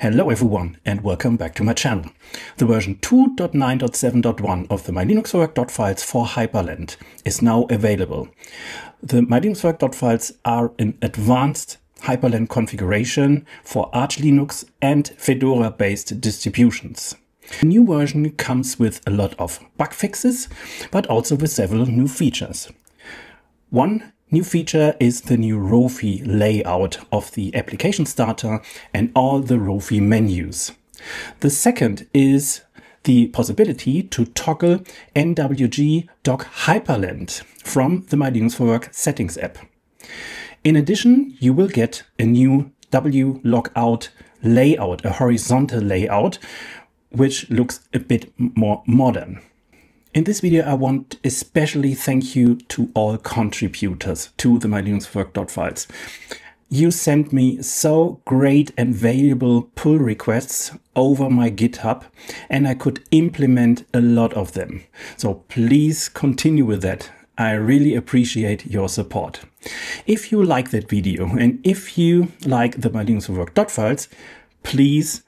Hello everyone and welcome back to my channel. The version 2.9.7.1 of the mylinuxwork.files for Hyprland is now available. The mylinuxwork.files are an advanced Hyprland configuration for Arch Linux and Fedora based distributions. The new version comes with a lot of bug fixes, but also with several new features. One New feature is the new Rofi layout of the application starter and all the Rofi menus. The second is the possibility to toggle NWG dock Hyprland from the My Linux for Work settings app. In addition, you will get a new wlogout layout, a horizontal layout, which looks a bit more modern. In this video, I want especially thank you to all contributors to the mylinuxwork.files. You sent me so great and valuable pull requests over my GitHub and I could implement a lot of them. So please continue with that. I really appreciate your support. If you like that video and if you like the mylinuxwork.files, please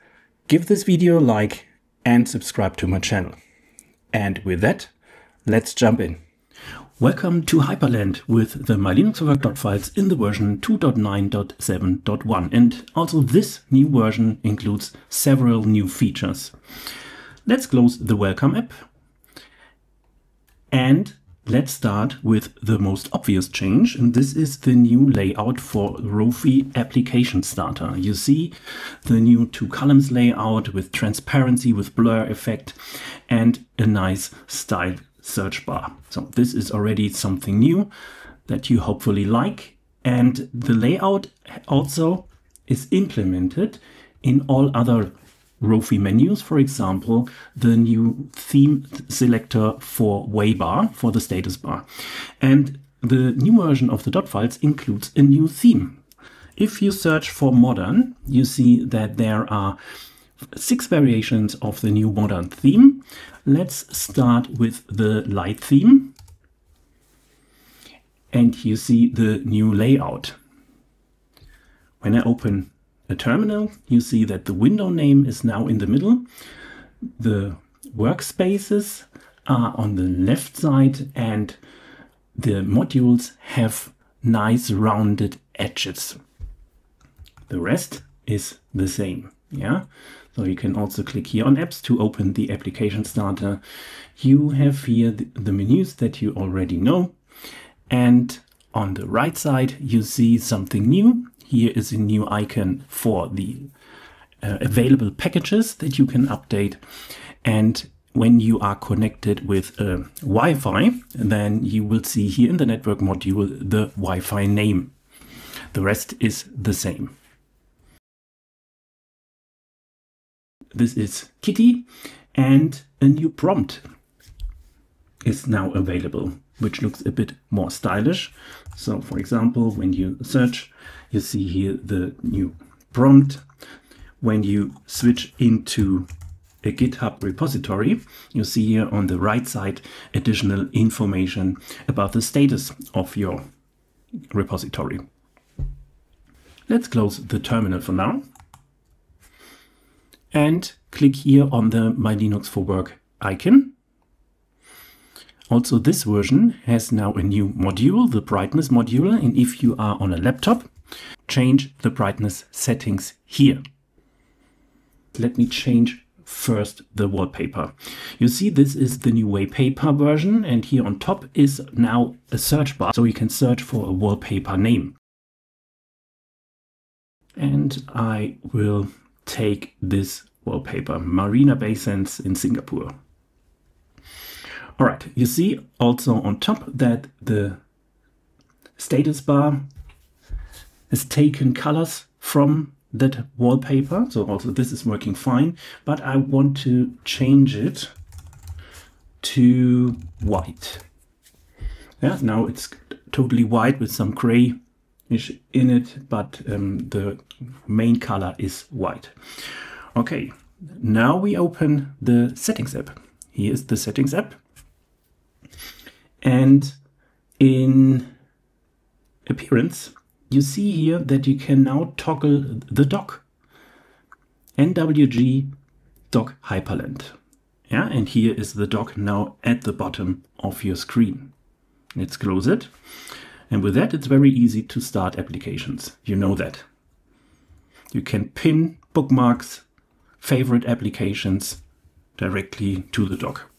give this video a like and subscribe to my channel. And with that, let's jump in. Welcome to Hyprland with the mylinuxwork.files in the version 2.9.7.1 and also this new version includes several new features. Let's close the welcome app and let's start with the most obvious change and this is the new layout for Rofi application starter. You see the new two columns layout with transparency, with blur effect and a nice style search bar. So this is already something new that you hopefully like. And the layout also is implemented in all other Rofi menus, for example, the new theme selector for Waybar, for the status bar. And the new version of the dot files includes a new theme. If you search for modern, you see that there are six variations of the new modern theme. Let's start with the light theme. And you see the new layout. When I open terminal, you see that the window name is now in the middle. The workspaces are on the left side and the modules have nice rounded edges. The rest is the same. Yeah. So you can also click here on apps to open the application starter. You have here the menus that you already know. And on the right side, you see something new. Here is a new icon for the uh, available packages that you can update. And when you are connected with uh, Wi-Fi, then you will see here in the network module the Wi-Fi name. The rest is the same. This is Kitty and a new prompt is now available, which looks a bit more stylish. So for example, when you search, you see here the new prompt. When you switch into a GitHub repository, you see here on the right side additional information about the status of your repository. Let's close the terminal for now and click here on the My Linux for Work icon. Also this version has now a new module, the brightness module, and if you are on a laptop, change the brightness settings here. Let me change first the wallpaper. You see this is the new wallpaper version and here on top is now a search bar so you can search for a wallpaper name. And I will take this wallpaper, Marina Bay Sands in Singapore. All right, you see also on top that the status bar has taken colors from that wallpaper. So also this is working fine, but I want to change it to white. Yeah, now it's totally white with some gray in it, but um, the main color is white. Okay, now we open the settings app. Here is the settings app. And in appearance, you see here that you can now toggle the dock. NWG dock Hyprland. Yeah, and here is the dock now at the bottom of your screen. Let's close it. And with that, it's very easy to start applications. You know that. You can pin bookmarks, favorite applications directly to the dock.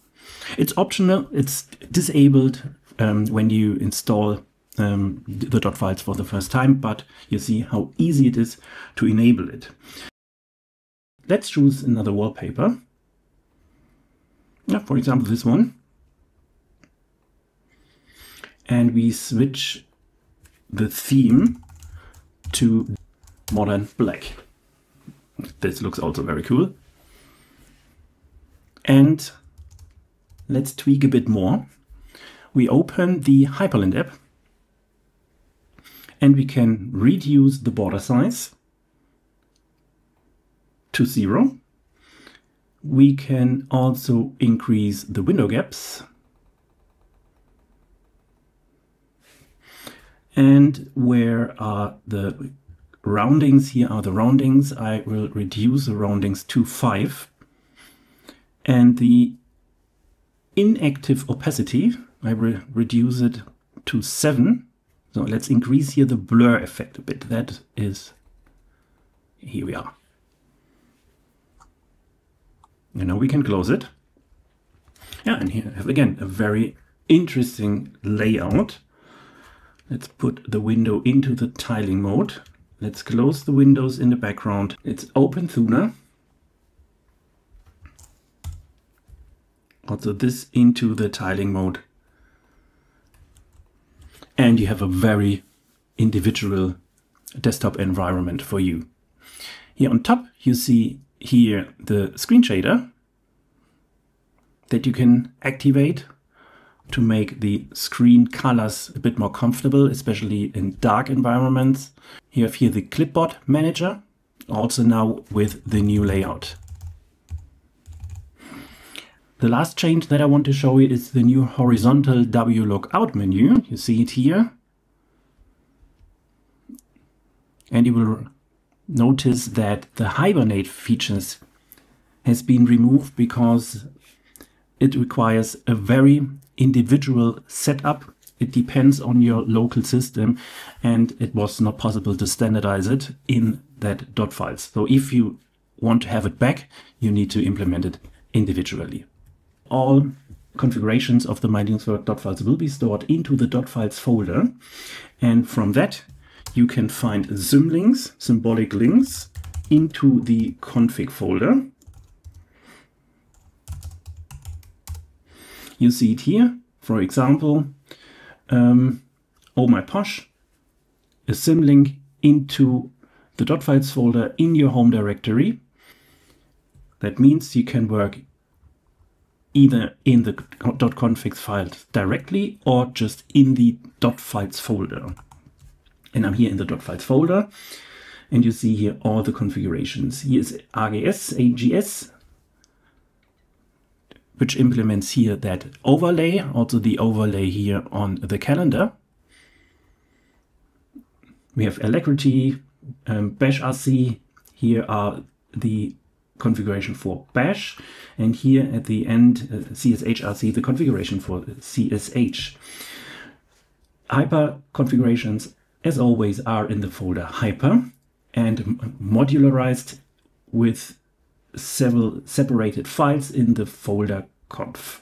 It's optional, it's disabled um, when you install um, the dot files for the first time, but you see how easy it is to enable it. Let's choose another wallpaper. Yeah, for example, this one. And we switch the theme to modern black. This looks also very cool. And let's tweak a bit more. We open the Hyprland app and we can reduce the border size to zero. We can also increase the window gaps. And where are the roundings? Here are the roundings. I will reduce the roundings to 5. And the inactive opacity, I will reduce it to 7. So let's increase here the blur effect a bit. That is, here we are. And now we can close it. Yeah, and here I have again a very interesting layout. Let's put the window into the tiling mode. Let's close the windows in the background. It's open Thunar. Also this into the tiling mode. And you have a very individual desktop environment for you. Here on top, you see here the screen shader that you can activate to make the screen colors a bit more comfortable, especially in dark environments. You have here the clipboard manager, also now with the new layout. The last change that I want to show you is the new horizontal wlogout menu. You see it here. And you will notice that the Hibernate features has been removed because it requires a very individual setup. It depends on your local system and it was not possible to standardize it in that dot files. So if you want to have it back, you need to implement it individually. All configurations of the My dot files will be stored into the dot files folder. And from that, you can find symlinks, symbolic links, into the config folder. You see it here, for example, um, oh my posh, a symlink into the dot files folder in your home directory. That means you can work either in the .config file directly or just in the files folder. And I'm here in the files folder. And you see here all the configurations. Here is AGS, AGS, which implements here that overlay, also the overlay here on the calendar. We have Alacritty, um, Bash RC. Here are the configuration for Bash. And here at the end, uh, ZSHRC, the configuration for ZSH. Hypr configurations as always, are in the folder hypr and modularized with several separated files in the folder conf.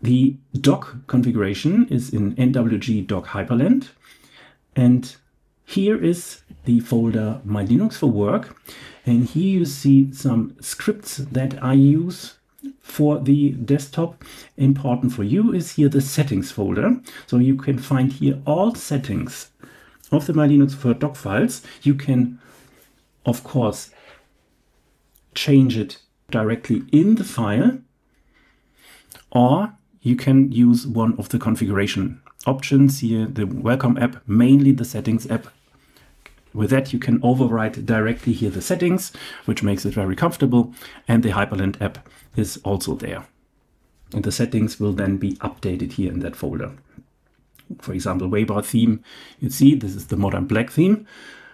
The doc configuration is in nwg dock hyprland and here is the folder my linux for work and here you see some scripts that I use for the desktop. Important for you is here the settings folder. So you can find here all settings of the MyLinux for doc files. You can, of course, change it directly in the file, or you can use one of the configuration options here, the welcome app, mainly the settings app with that, you can override directly here the settings, which makes it very comfortable. And the Hyprland app is also there. And the settings will then be updated here in that folder. For example, Waybar theme, you see this is the modern black theme.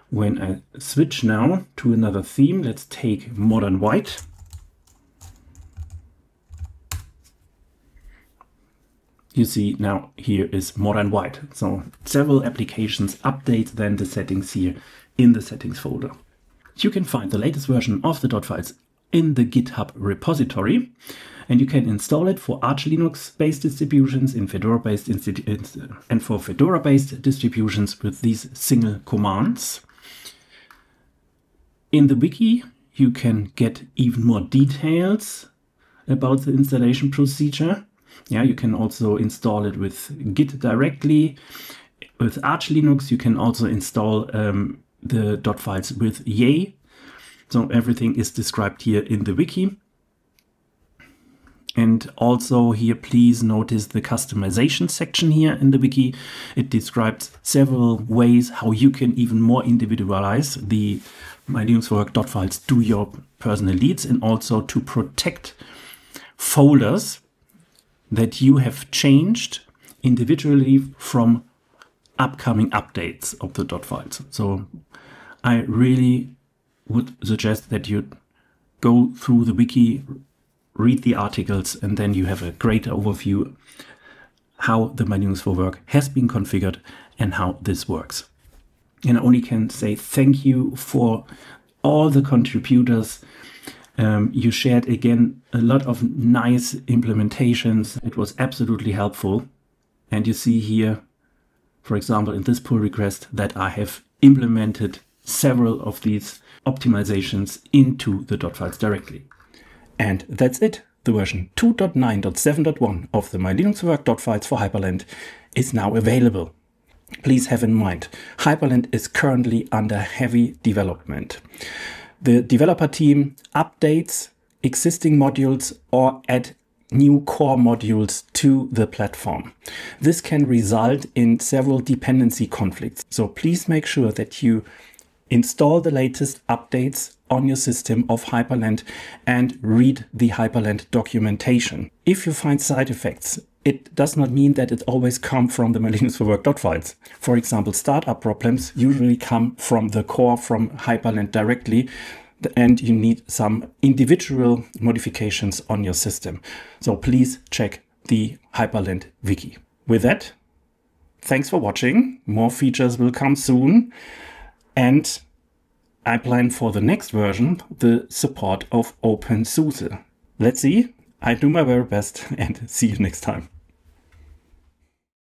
When I switch now to another theme, let's take Modern White. You see now here is Modern White. So several applications update then the settings here in the settings folder. You can find the latest version of the dot files in the GitHub repository and you can install it for Arch Linux based distributions in Fedora based and for Fedora based distributions with these single commands. In the wiki, you can get even more details about the installation procedure. Yeah, you can also install it with Git directly. With Arch Linux, you can also install um, the dot files with Yay. So everything is described here in the wiki. And also here, please notice the customization section here in the wiki. It describes several ways how you can even more individualize the My Linux Work dot files to your personal needs and also to protect folders that you have changed individually from upcoming updates of the dot files. So I really would suggest that you go through the wiki read the articles, and then you have a great overview how the menus for work has been configured and how this works. And I only can say thank you for all the contributors. Um, you shared again a lot of nice implementations. It was absolutely helpful. And you see here, for example, in this pull request that I have implemented several of these optimizations into the dot files directly. And that's it. The version 2.9.7.1 of the My Linux Work files for Hyprland is now available. Please have in mind, Hyprland is currently under heavy development. The developer team updates existing modules or add new core modules to the platform. This can result in several dependency conflicts. So please make sure that you install the latest updates on your system of Hyprland and read the Hyprland documentation. If you find side effects, it does not mean that it always comes from the Linux for Work files. For example, startup problems usually come from the core from Hyprland directly and you need some individual modifications on your system. So please check the Hyprland wiki. With that, thanks for watching. More features will come soon. And I plan for the next version the support of OpenSUSE. Let's see. I do my very best and see you next time.